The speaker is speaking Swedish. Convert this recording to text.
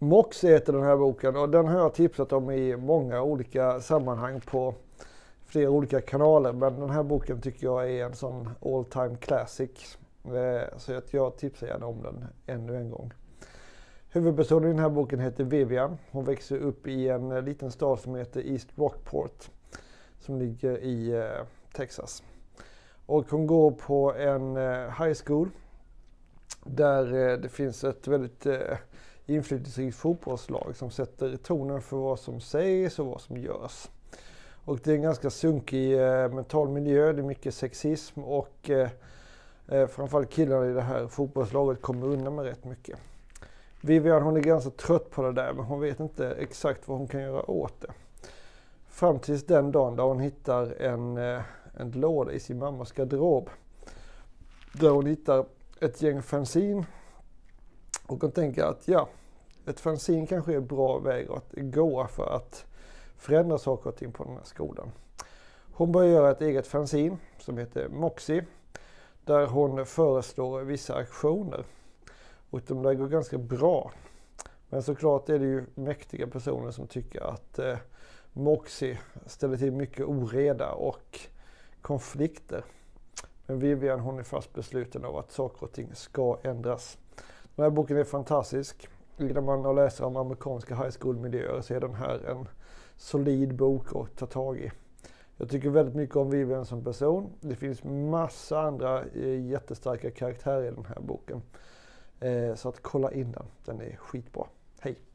Mox heter den här boken och den har jag tipsat om i många olika sammanhang på flera olika kanaler. Men den här boken tycker jag är en sån all time classic. Eh, så att jag tipsar gärna om den ännu en gång. Huvudpersonen i den här boken heter Vivian. Hon växer upp i en liten stad som heter East Rockport som ligger i eh, Texas. Och hon går på en eh, high school där det finns ett väldigt inflytelserikt fotbollslag som sätter tonen för vad som sägs och vad som görs. Och det är en ganska sunkig eh, mental miljö, det är mycket sexism och eh, eh, framförallt killarna i det här fotbollslaget kommer undan med rätt mycket. Vivian hon är ganska trött på det där men hon vet inte exakt vad hon kan göra åt det. Fram tills den dagen då hon hittar en, eh, en låda i sin mammas garderob. Där hon hittar ett gäng fanzine och hon tänker att ja, ett fanzine kanske är en bra väg att gå för att förändra saker och ting på den här skolan. Hon börjar göra ett eget fanzine som heter Moxie där hon föreslår vissa aktioner. Och de där går ganska bra. Men såklart är det ju mäktiga personer som tycker att eh, Moxie ställer till mycket oreda och konflikter. Men Vivian hon är fast besluten av att saker och ting ska ändras. Den här boken är fantastisk. Gillar man att läsa om amerikanska high school-miljöer så är den här en solid bok att ta tag i. Jag tycker väldigt mycket om Vivian som person. Det finns massa andra eh, jättestarka karaktärer i den här boken. Eh, så att kolla in den, den är skitbra. Hej!